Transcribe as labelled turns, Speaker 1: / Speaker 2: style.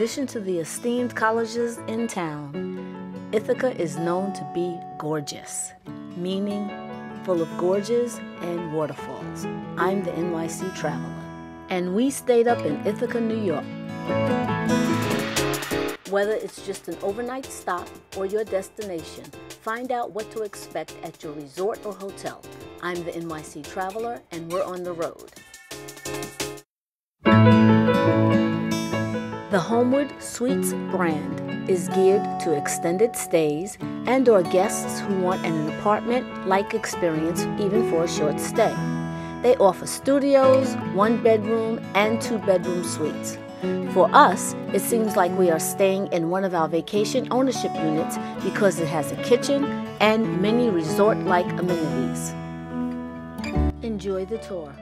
Speaker 1: addition to the esteemed colleges in town, Ithaca is known to be gorgeous, meaning full of gorges and waterfalls. I'm the NYC Traveler, and we stayed up in Ithaca, New York. Whether it's just an overnight stop or your destination, find out what to expect at your resort or hotel. I'm the NYC Traveler, and we're on the road. The Homewood Suites brand is geared to extended stays and or guests who want an apartment-like experience even for a short stay. They offer studios, one bedroom, and two bedroom suites. For us, it seems like we are staying in one of our vacation ownership units because it has a kitchen and many resort like amenities. Enjoy the tour.